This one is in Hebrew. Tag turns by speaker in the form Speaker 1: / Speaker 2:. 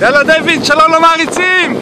Speaker 1: יאללה דיוויד, שלום למעריצים!